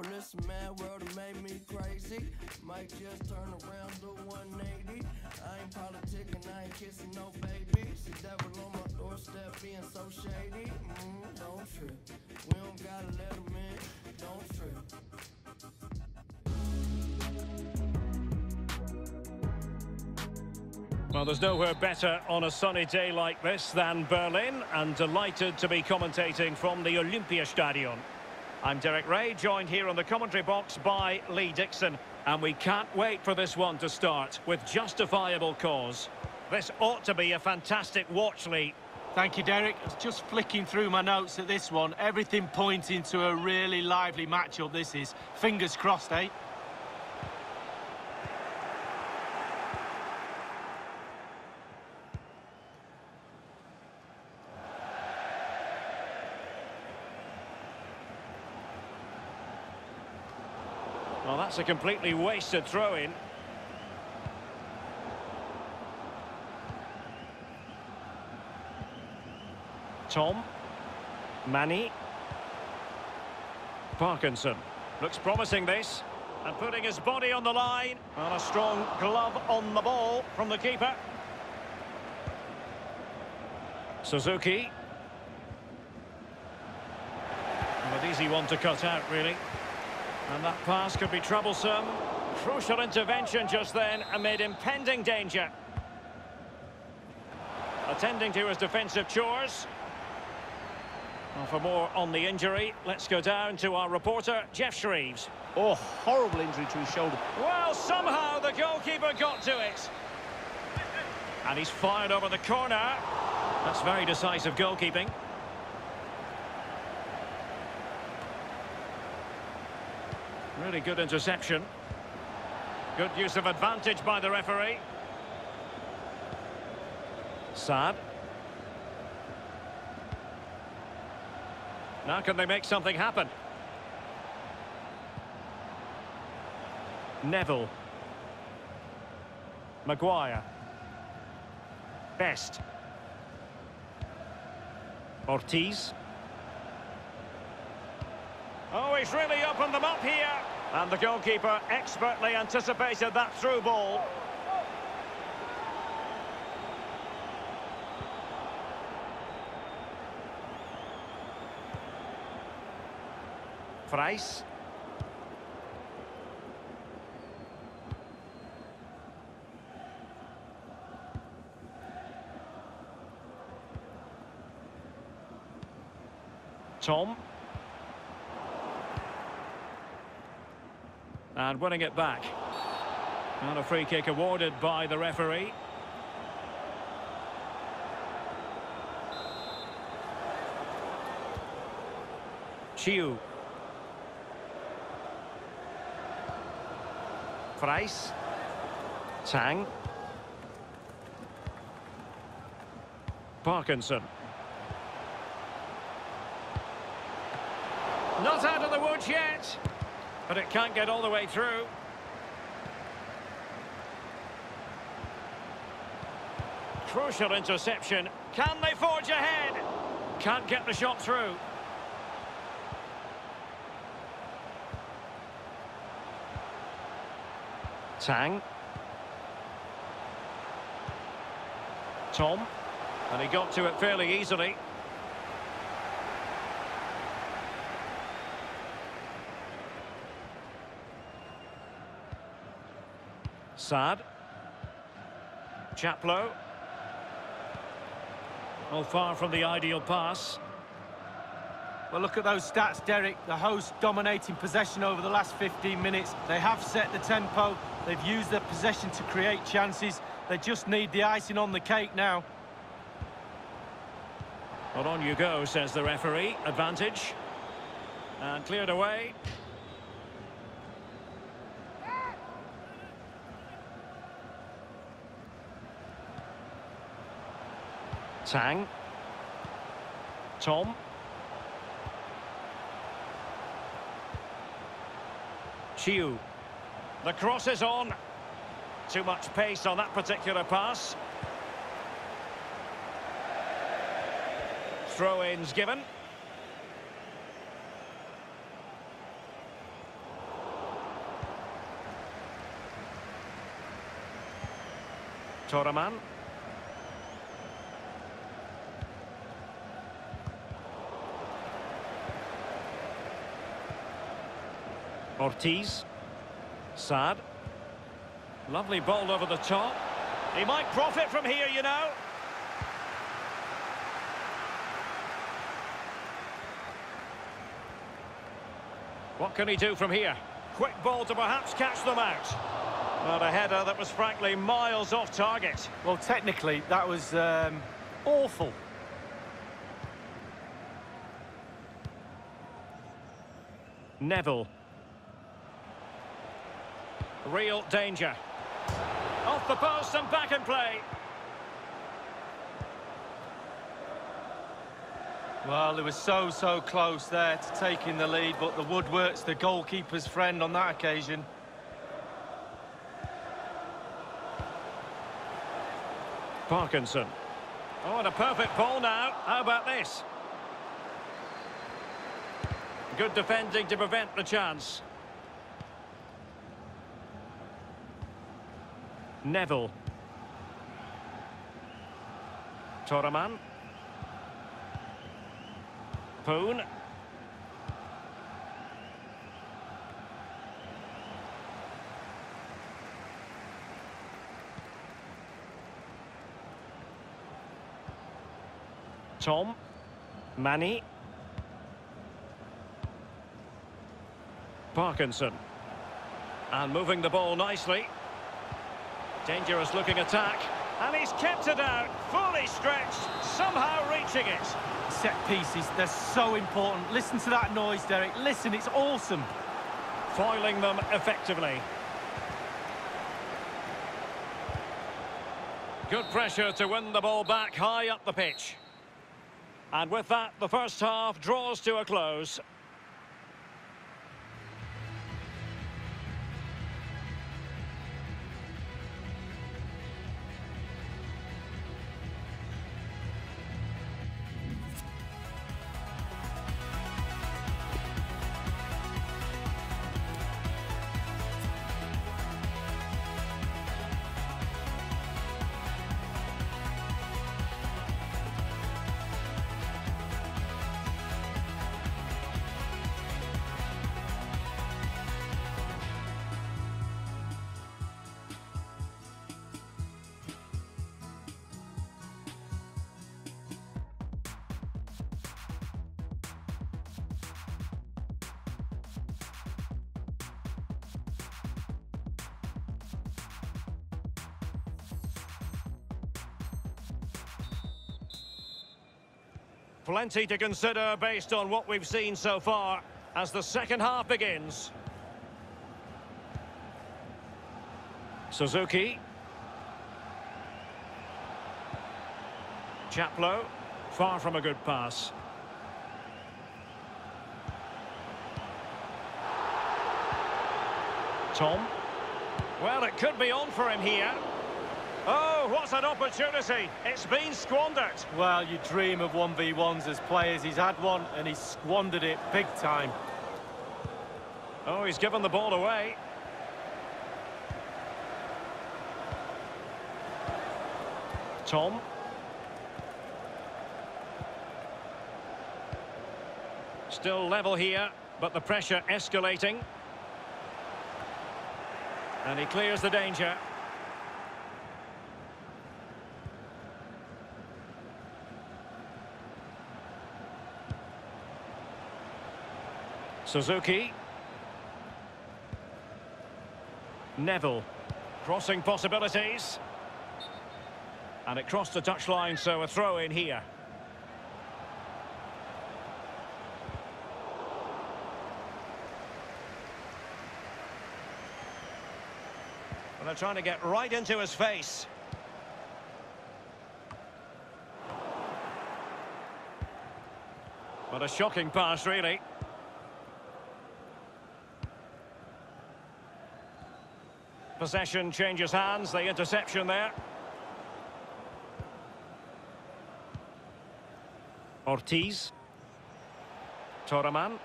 It's a mad world made me crazy. Might just turn around to 180. I ain't politicking, I ain't kissing no baby. See devil on my doorstep being so shady. Mm, don't trip. We don't gotta let him in. Don't trip. Well, there's nowhere better on a sunny day like this than Berlin, and delighted to be commentating from the Olympiastadion. I'm Derek Rae, joined here on the commentary box by Lee Dixon, and we can't wait for this one to start with justifiable cause. This ought to be a fantastic watch, Lee. Thank you, Derek. Just flicking through my notes at this one. Everything pointing to a really lively matchup this is. Fingers crossed, eh? Well, that's a completely wasted throw-in. Tom. Manny. Parkinson. Looks promising this. And putting his body on the line. And a strong glove on the ball from the keeper. Suzuki. An easy one to cut out, really. And that pass could be troublesome. Crucial intervention just then amid impending danger. Attending to his defensive chores. Well, for more on the injury, let's go down to our reporter, Geoff Shreeves. Oh, horrible injury to his shoulder. Well, somehow the goalkeeper got to it. And he's fired over the corner. That's very decisive goalkeeping. Really good interception. Good use of advantage by the referee. Saad. Now can they make something happen? Neville. Maguire. Best. Ortiz. Oh, he's really opened them up here. And the goalkeeper expertly anticipated that through ball. Price. Tom. And winning it back. And a free kick awarded by the referee. Chiu. Price. Tang. Parkinson. Not out of the woods yet. But it can't get all the way through. Crucial interception. Can they forge ahead? Can't get the shot through. Tang. Tom. And he got to it fairly easily. Saad. Chaplow. Oh, far from the ideal pass. Well, look at those stats, Derek. The host dominating possession over the last 15 minutes. They have set the tempo. They've used their possession to create chances. They just need the icing on the cake now. Well, on you go, says the referee. Advantage. And cleared away. Tang. Tom. Chiu. The cross is on. Too much pace on that particular pass. Throw-ins given. Toraman. Ortiz. Saad. Lovely ball over the top. He might profit from here, you know. What can he do from here? Quick ball to perhaps catch them out. Not a header that was frankly miles off target. Well, technically, that was um, awful. Neville. Real danger. Off the post and back in play. Well, it was so, so close there to taking the lead, but the woodwork's the goalkeeper's friend on that occasion. Parkinson. Oh, and a perfect ball now. How about this? Good defending to prevent the chance. Neville. Toraman. Poon. Tom. Manny. Parkinson. And moving the ball nicely. Dangerous looking attack. And he's kept it out, fully stretched, somehow reaching it. Set pieces, they're so important. Listen to that noise, Derek. Listen, it's awesome. Foiling them effectively. Good pressure to win the ball back high up the pitch. And with that, the first half draws to a close. Plenty to consider based on what we've seen so far as the second half begins. Suzuki. Chaplow. Far from a good pass. Tom. Well, it could be on for him here. Oh, what an opportunity. It's been squandered. Well, you dream of 1v1s as players. He's had one and he's squandered it big time. Oh, he's given the ball away. Tom. Still level here, but the pressure escalating. And he clears the danger. Suzuki. Neville. Crossing possibilities. And it crossed the touchline, so a throw in here. And they're trying to get right into his face. What a shocking pass, really. Possession changes hands, the interception there. Ortiz. Toraman.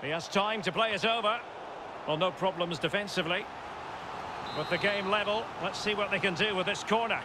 He has time to play it over. Well, no problems defensively. With the game level, let's see what they can do with this corner.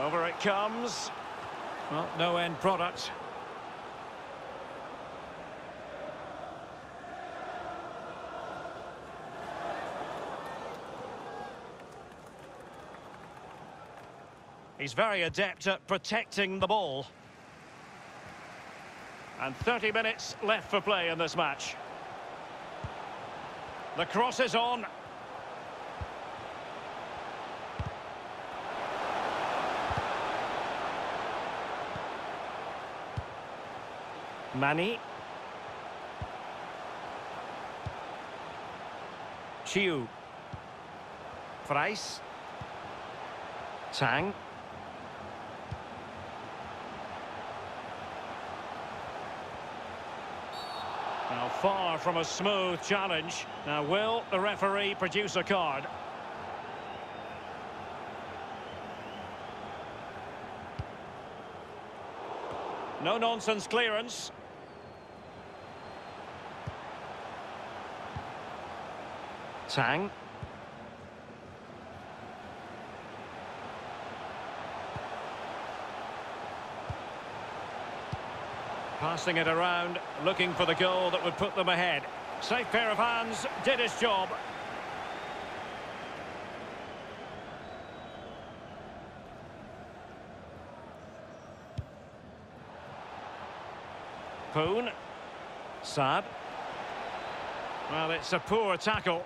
Over it comes. Well, no end product. He's very adept at protecting the ball. And 30 minutes left for play in this match. The cross is on. Mani. Chiu. Price. Tang. Now far from a smooth challenge. Now will the referee produce a card? No nonsense clearance. Tang. Passing it around, looking for the goal that would put them ahead. Safe pair of hands, did his job. Poon. Saad. Well, it's a poor tackle.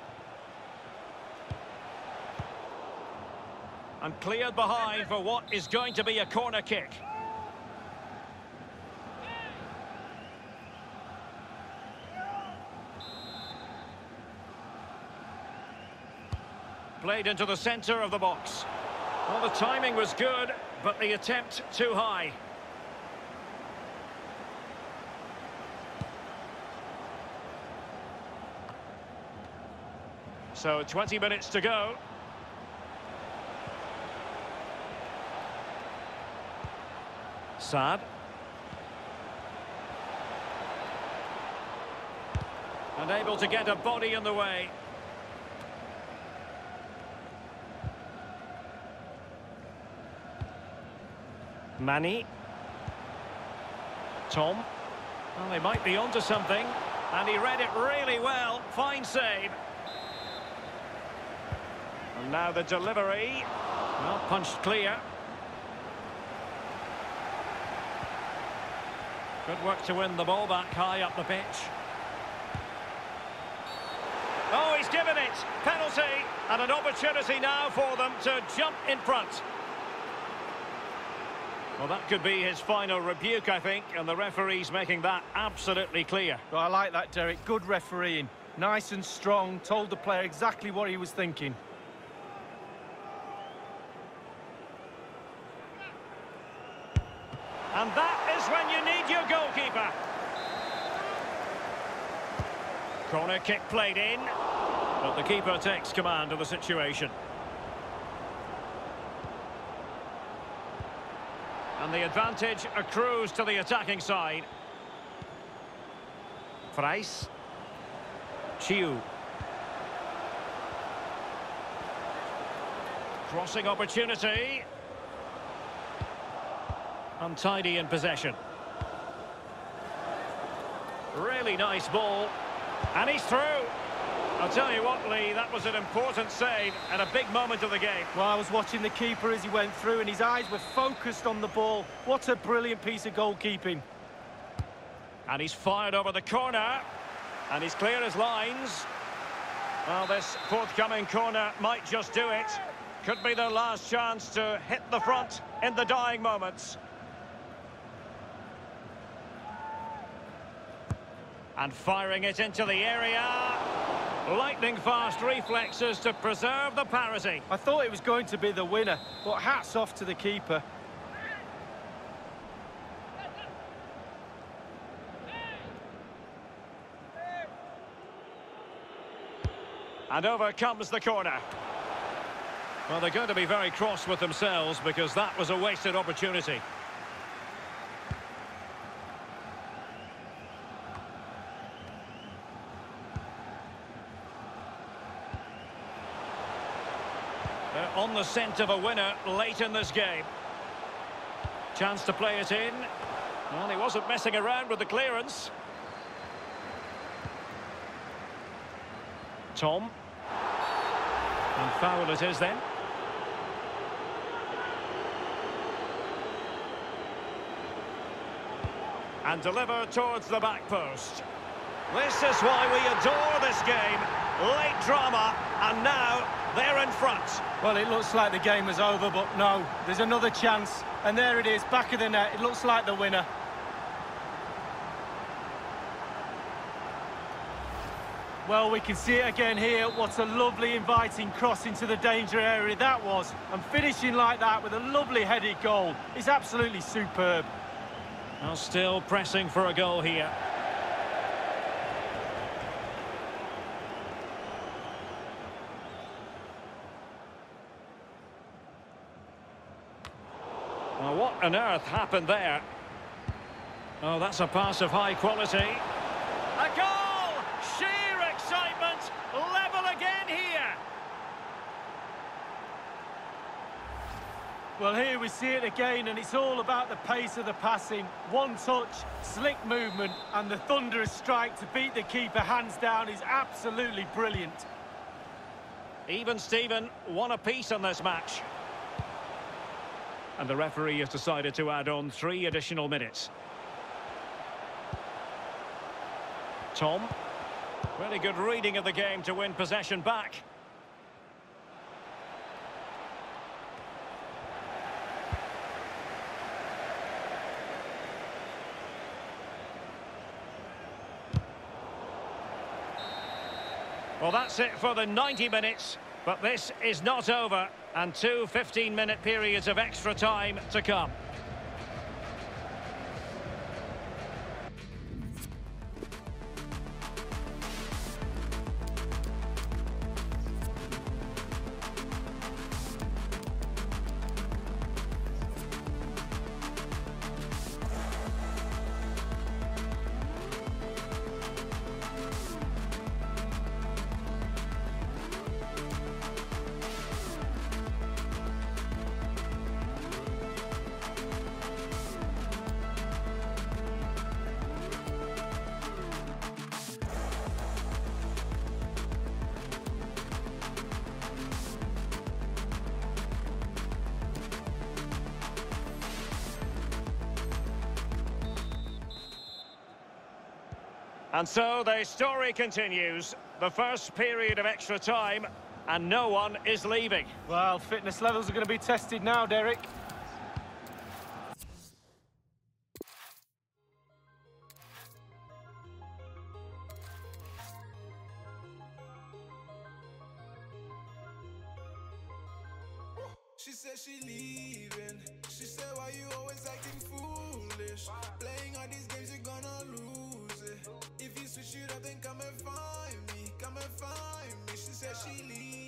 And cleared behind for what is going to be a corner kick. Played into the centre of the box. Well, the timing was good, but the attempt too high. So 20 minutes to go. Saad. Unable to get a body in the way. Mani. Tom. Well, they might be onto something. And he read it really well. Fine save. And now the delivery. Well, punched clear. Good work to win the ball back high up the pitch. Oh, he's given it. Penalty. And an opportunity now for them to jump in front. Well, that could be his final rebuke, I think, and the referee's making that absolutely clear. Well, I like that, Derek. Good refereeing. Nice and strong, told the player exactly what he was thinking. And that is when you need your goalkeeper. Corner kick played in, but the keeper takes command of the situation. And the advantage accrues to the attacking side. Price. Chiu. Crossing opportunity. Untidy in possession. Really nice ball. And he's through. I'll tell you what, Lee, that was an important save and a big moment of the game. Well, I was watching the keeper as he went through and his eyes were focused on the ball. What a brilliant piece of goalkeeping. And he's fired over the corner. And he's clear his lines. Well, this forthcoming corner might just do it. Could be their last chance to hit the front in the dying moments. And firing it into the area. Lightning fast reflexes to preserve the parity. I thought it was going to be the winner, but hats off to the keeper. And over comes the corner. Well, they're going to be very cross with themselves because that was a wasted opportunity. On the scent of a winner late in this game. Chance to play it in. Well, he wasn't messing around with the clearance. Tom. And foul it is then. And deliver towards the back post. This is why we adore this game. Late drama, and now they're in front. Well, it looks like the game is over, but no, there's another chance. And there it is, back of the net. It looks like the winner. Well, we can see it again here. What a lovely, inviting cross into the danger area that was. And finishing like that with a lovely headed goal is absolutely superb. Now still pressing for a goal here. What on earth happened there? Oh, that's a pass of high quality. A goal! Sheer excitement! Level again here! Well, here we see it again, and it's all about the pace of the passing. One touch, slick movement, and the thunderous strike to beat the keeper hands down is absolutely brilliant. Even Steven, one apiece on this match. And the referee has decided to add on three additional minutes. Tom. Really good reading of the game to win possession back. Well, that's it for the 90 minutes, but this is not over, and two 15-minute periods of extra time to come. And so the story continues. The first period of extra time, and no one is leaving. Well, fitness levels are going to be tested now, Derek. She said she leaving. She said, why you always acting foolish? Playing all these games, you're gonna lose it. If you switch it up, then come and find me. Come and find me. She said she leaving.